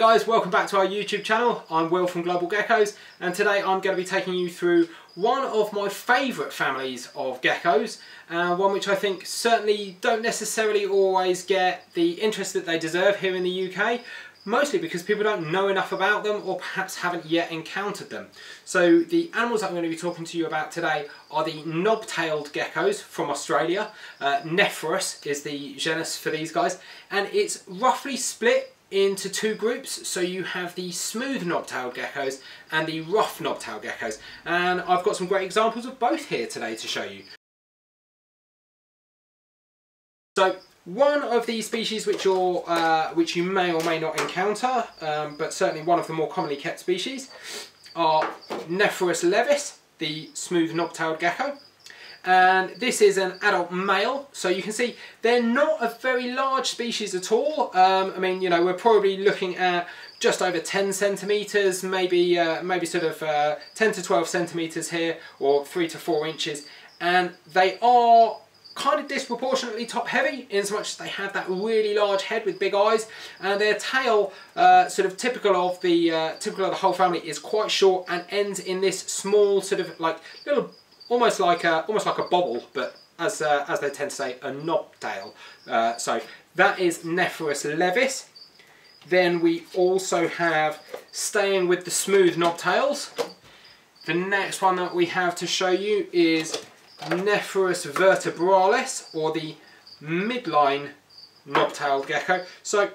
Guys, welcome back to our YouTube channel. I'm Will from Global Geckos and today I'm going to be taking you through one of my favourite families of geckos uh, one which I think certainly don't necessarily always get the interest that they deserve here in the UK mostly because people don't know enough about them or perhaps haven't yet encountered them. So the animals I'm going to be talking to you about today are the knob-tailed geckos from Australia. Uh, is the genus for these guys and it's roughly split into two groups. So you have the smooth knob-tailed geckos and the rough knob-tailed geckos. And I've got some great examples of both here today to show you. So one of these species which, you're, uh, which you may or may not encounter, um, but certainly one of the more commonly kept species, are Nephrurus levis, the smooth knob-tailed gecko and this is an adult male so you can see they're not a very large species at all. Um, I mean you know we're probably looking at just over 10 centimeters maybe uh, maybe sort of uh, 10 to 12 centimeters here or 3 to 4 inches. And they are kind of disproportionately top heavy in as much as they have that really large head with big eyes and their tail uh, sort of typical of the uh, typical of the whole family is quite short and ends in this small sort of like little almost like a almost like a bobble, but as uh, as they tend to say, a knobtail. Uh, so that is Nephrurus levis. Then we also have, staying with the smooth knobtails, the next one that we have to show you is Nephrurus vertebralis, or the midline knobtailed gecko. So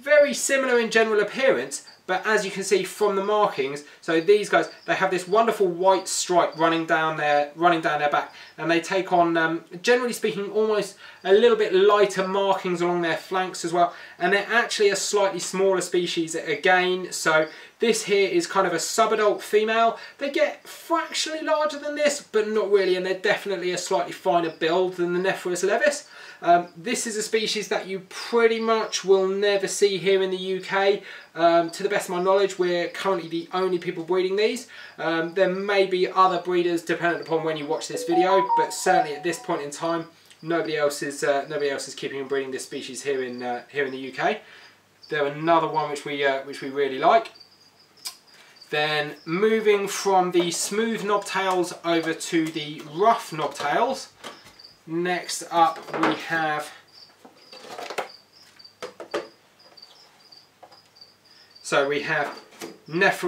very similar in general appearance, but as you can see from the markings so these guys they have this wonderful white stripe running down their running down their back. And they take on um, generally speaking almost a little bit lighter markings along their flanks as well. And they're actually a slightly smaller species again. So this here is kind of a subadult female. They get fractionally larger than this but not really. And they're definitely a slightly finer build than the Nephrurus levis um, this is a species that you pretty much will never see here in the UK. Um, to the best of my knowledge, we're currently the only people breeding these. Um, there may be other breeders dependent upon when you watch this video, but certainly at this point in time, nobody else is uh, nobody else is keeping and breeding this species here in uh, here in the UK. They're another one which we uh, which we really like. Then moving from the smooth knobtails over to the rough knobtails. Next up we have so we have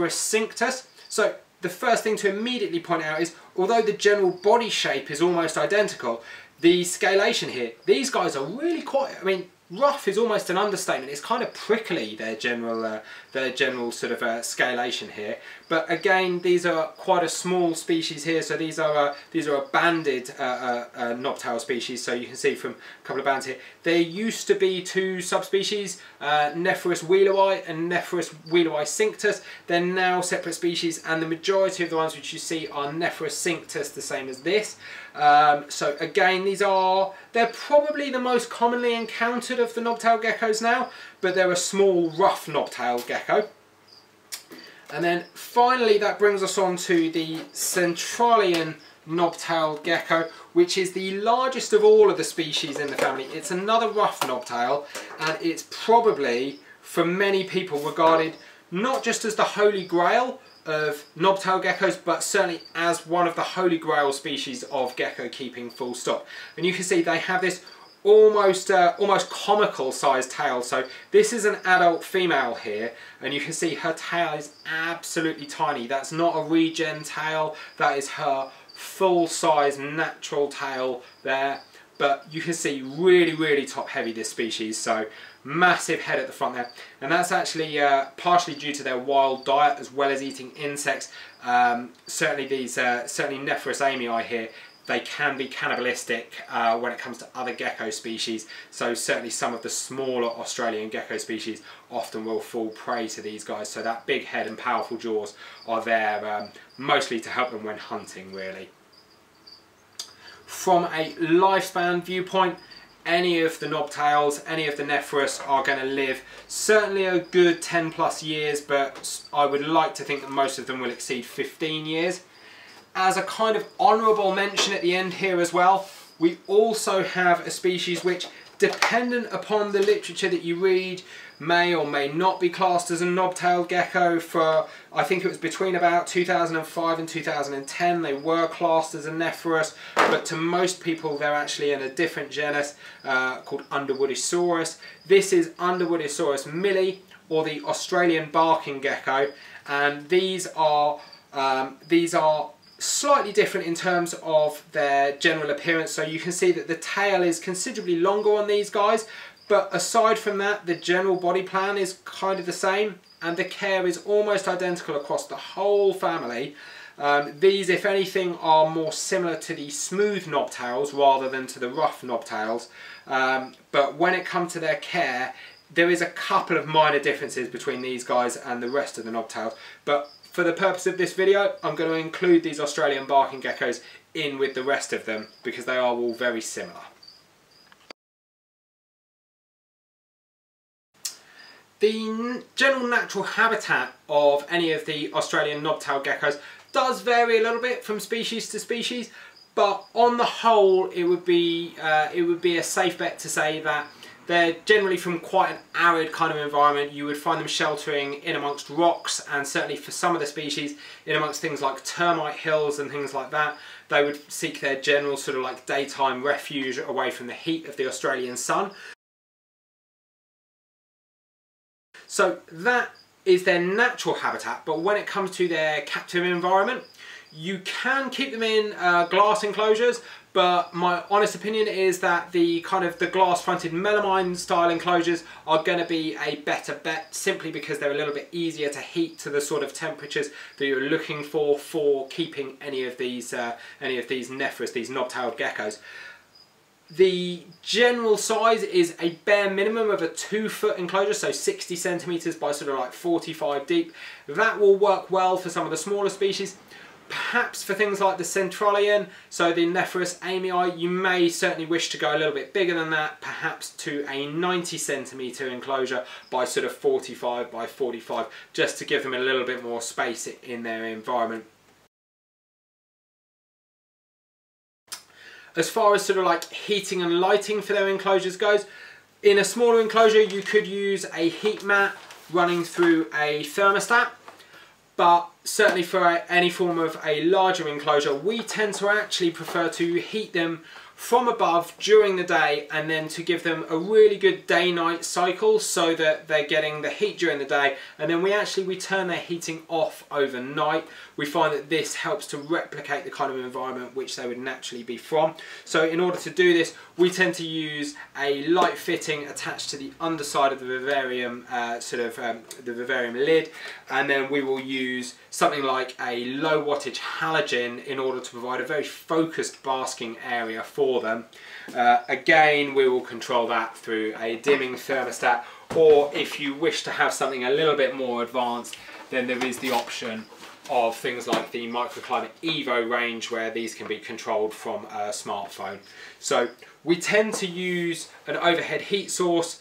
cinctus. So the first thing to immediately point out is although the general body shape is almost identical, the scalation here, these guys are really quite, I mean, rough is almost an understatement. It's kind of prickly their general uh, their general sort of uh, scalation here. But again, these are quite a small species here. So these are uh, these are a banded uh, uh, uh, knobtail species. So you can see from a couple of bands here. There used to be two subspecies, Nephrurus wheeleri and Nephrurus wheeleri cinctus. They're now separate species, and the majority of the ones which you see are Nephrurus cinctus, the same as this. Um, so again, these are, they're probably the most commonly encountered of the knobtail geckos now, but they're a small, rough knobtail gecko. And then finally that brings us on to the Centralian knobtail gecko, which is the largest of all of the species in the family. It's another rough knobtail, and it's probably, for many people, regarded not just as the holy grail of knobtail geckos, but certainly as one of the holy grail species of gecko keeping full stop. And you can see they have this almost uh, almost comical sized tail. So this is an adult female here, and you can see her tail is absolutely tiny. That's not a regen tail, that is her full size natural tail there but you can see really really top heavy this species so massive head at the front there. And that's actually uh, partially due to their wild diet as well as eating insects. Um, certainly these uh, certainly Nephrurus amyae here they can be cannibalistic uh, when it comes to other gecko species. So certainly some of the smaller Australian gecko species often will fall prey to these guys. So that big head and powerful jaws are there um, mostly to help them when hunting really. From a lifespan viewpoint, any of the knobtails, any of the Nephrurus are going to live certainly a good 10 plus years, but I would like to think that most of them will exceed 15 years. As a kind of honourable mention at the end here as well, we also have a species which dependent upon the literature that you read, may or may not be classed as a knob-tailed gecko for, I think it was between about 2005 and 2010, they were classed as a Nephrurus, but to most people they're actually in a different genus uh, called Underwoodisaurus. This is Underwoodisaurus milii, or the Australian barking gecko, and these are, um, these are slightly different in terms of their general appearance so you can see that the tail is considerably longer on these guys but aside from that, the general body plan is kind of the same and the care is almost identical across the whole family. Um, these, if anything, are more similar to the smooth knobtails rather than to the rough knobtails. Um, but when it comes to their care, there is a couple of minor differences between these guys and the rest of the knobtails. But for the purpose of this video, I'm going to include these Australian barking geckos in with the rest of them because they are all very similar. The general natural habitat of any of the Australian knobtail geckos does vary a little bit from species to species, but on the whole it would be uh, it would be a safe bet to say that they're generally from quite an arid kind of environment. You would find them sheltering in amongst rocks and certainly for some of the species in amongst things like termite hills and things like that. They would seek their general sort of like daytime refuge away from the heat of the Australian sun. So that is their natural habitat, but when it comes to their captive environment, you can keep them in uh, glass enclosures, but my honest opinion is that the kind of the glass fronted melamine style enclosures are going to be a better bet simply because they're a little bit easier to heat to the sort of temperatures that you're looking for for keeping any of these uh, any of these Nephrurus, these knob-tailed geckos. The general size is a bare minimum of a two foot enclosure, so 60 centimeters by sort of like 45 deep. That will work well for some of the smaller species. Perhaps for things like the Centralian, so the Nephrurus amyae, you may certainly wish to go a little bit bigger than that, perhaps to a 90 centimeter enclosure by sort of 45 by 45, just to give them a little bit more space in their environment. As far as sort of like heating and lighting for their enclosures goes, in a smaller enclosure you could use a heat mat running through a thermostat but certainly for a, any form of a larger enclosure we tend to actually prefer to heat them from above during the day and then to give them a really good day-night cycle so that they're getting the heat during the day and then we actually we turn their heating off overnight. We find that this helps to replicate the kind of environment which they would naturally be from. So in order to do this we tend to use a light fitting attached to the underside of the vivarium uh, sort of um, the vivarium lid and then we will use something like a low wattage halogen in order to provide a very focused basking area for them. Uh, again, we will control that through a dimming thermostat, or if you wish to have something a little bit more advanced, then there is the option of things like the Microclimate Evo range where these can be controlled from a smartphone. So we tend to use an overhead heat source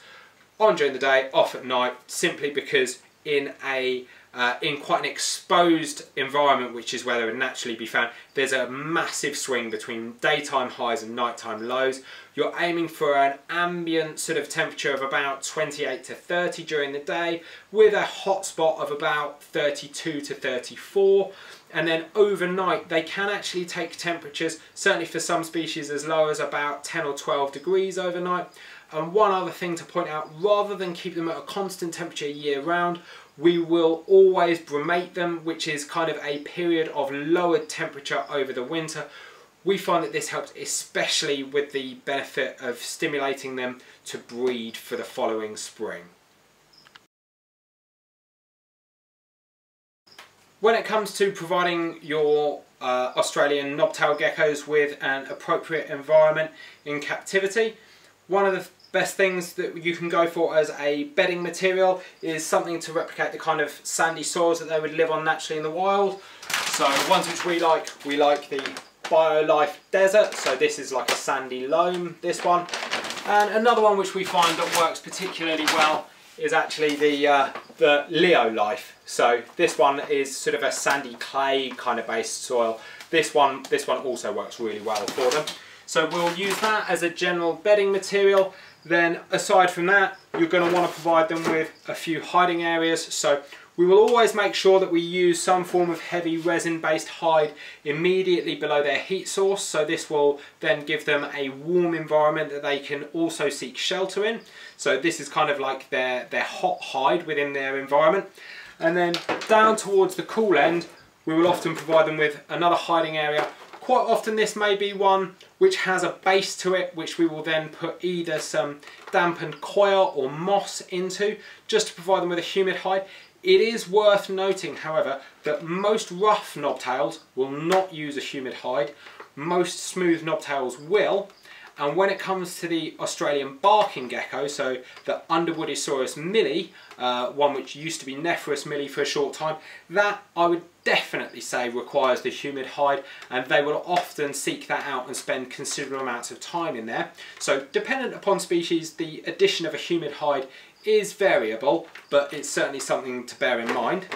on during the day, off at night, simply because in a uh, in quite an exposed environment, which is where they would naturally be found, there's a massive swing between daytime highs and nighttime lows. You're aiming for an ambient sort of temperature of about 28 to 30 during the day, with a hot spot of about 32 to 34. And then overnight, they can actually take temperatures, certainly for some species, as low as about 10 or 12 degrees overnight. And one other thing to point out, rather than keep them at a constant temperature year round, we will always brumate them, which is kind of a period of lowered temperature over the winter. We find that this helps especially with the benefit of stimulating them to breed for the following spring. When it comes to providing your uh, Australian knobtail geckos with an appropriate environment in captivity, one of the best things that you can go for as a bedding material is something to replicate the kind of sandy soils that they would live on naturally in the wild. So ones which we like, we like the BioLife Desert, so this is like a sandy loam, this one. And another one which we find that works particularly well is actually the, uh, the Leo Life. So this one is sort of a sandy clay kind of based soil. This one, this one also works really well for them. So we'll use that as a general bedding material Then aside from that, you're going to want to provide them with a few hiding areas. So we will always make sure that we use some form of heavy resin based hide immediately below their heat source. So this will then give them a warm environment that they can also seek shelter in. So this is kind of like their, their hot hide within their environment. And then down towards the cool end, we will often provide them with another hiding area Quite often this may be one which has a base to it which we will then put either some dampened coir or moss into just to provide them with a humid hide. It is worth noting however that most rough knobtails will not use a humid hide. Most smooth knobtails will and when it comes to the Australian barking gecko, so the Underwoodisaurus milii, uh, one which used to be Nephrurus milii for a short time, that I would definitely say requires the humid hide and they will often seek that out and spend considerable amounts of time in there. So dependent upon species, the addition of a humid hide is variable, but it's certainly something to bear in mind.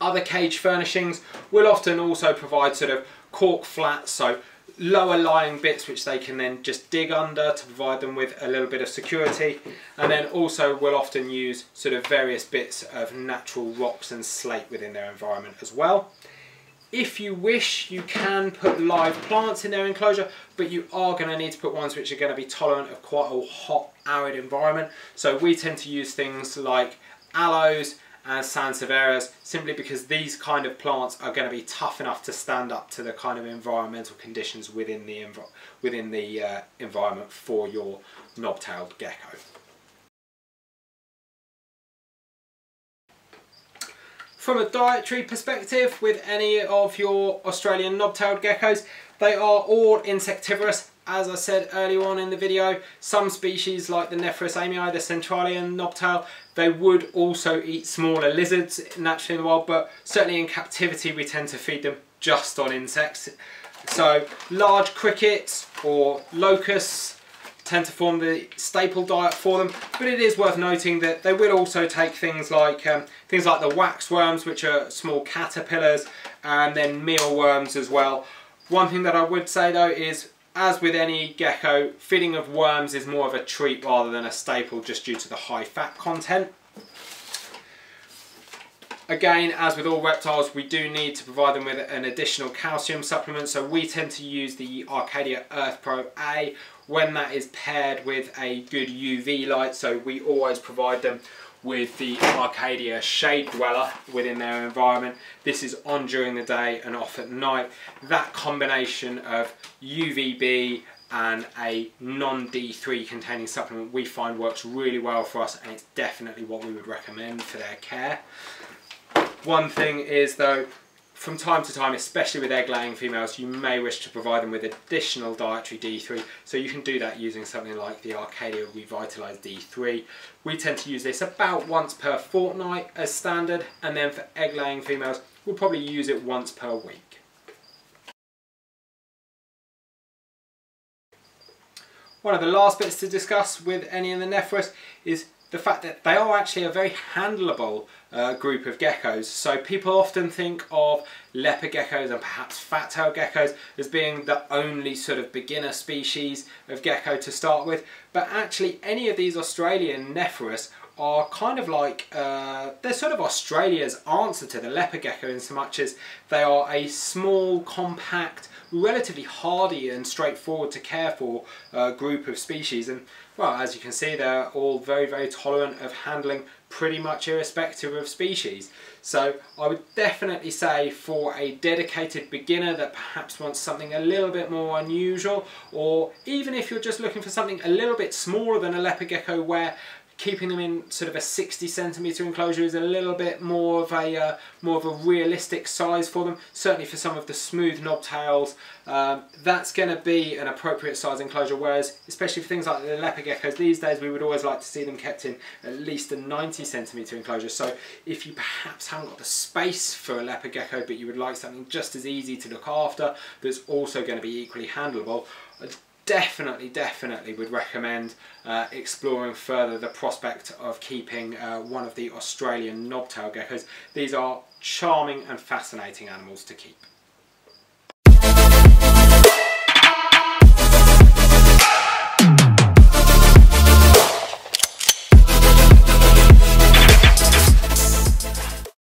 Other cage furnishings will often also provide sort of cork flats, so lower lying bits which they can then just dig under to provide them with a little bit of security and then also will often use sort of various bits of natural rocks and slate within their environment as well. If you wish you can put live plants in their enclosure but you are going to need to put ones which are going to be tolerant of quite a hot arid environment so we tend to use things like aloes and Sansevierias simply because these kind of plants are going to be tough enough to stand up to the kind of environmental conditions within the within the uh, environment for your knob-tailed gecko. From a dietary perspective with any of your Australian knob-tailed geckos, they are all insectivorous as I said earlier on in the video, some species like the Nephrurus amyae, the centralian knobtail, they would also eat smaller lizards naturally in the wild, but certainly in captivity we tend to feed them just on insects. So large crickets or locusts tend to form the staple diet for them, but it is worth noting that they will also take things like um, things like the waxworms, which are small caterpillars, and then mealworms as well. One thing that I would say though is as with any gecko, feeding of worms is more of a treat rather than a staple just due to the high fat content. Again, as with all reptiles, we do need to provide them with an additional calcium supplement, so we tend to use the Arcadia Earth Pro A when that is paired with a good UV light, so we always provide them with the Arcadia Shade Dweller within their environment. This is on during the day and off at night. That combination of UVB and a non-D3 containing supplement we find works really well for us and it's definitely what we would recommend for their care. One thing is though, from time to time, especially with egg laying females, you may wish to provide them with additional dietary D3. So you can do that using something like the Arcadia Revitalized D3. We tend to use this about once per fortnight as standard. And then for egg laying females, we'll probably use it once per week. One of the last bits to discuss with any of the Nephrurus is the fact that they are actually a very handleable uh, group of geckos. So people often think of leopard geckos and perhaps fat-tailed geckos as being the only sort of beginner species of gecko to start with. But actually any of these Australian Nephrurus are kind of like, uh, they're sort of Australia's answer to the leopard gecko in so much as they are a small, compact, relatively hardy and straightforward to care for uh, group of species. And well, as you can see, they're all very, very tolerant of handling pretty much irrespective of species. So I would definitely say for a dedicated beginner that perhaps wants something a little bit more unusual or even if you're just looking for something a little bit smaller than a leopard gecko where keeping them in sort of a 60 centimeter enclosure is a little bit more of a uh, more of a realistic size for them certainly for some of the smooth knobtails um, that's going to be an appropriate size enclosure whereas especially for things like the leopard geckos these days we would always like to see them kept in at least a 90 centimeter enclosure. So if you perhaps haven't got the space for a leopard gecko but you would like something just as easy to look after that's also going to be equally handleable definitely, definitely would recommend uh, exploring further the prospect of keeping uh, one of the Australian knobtail geckos. These are charming and fascinating animals to keep.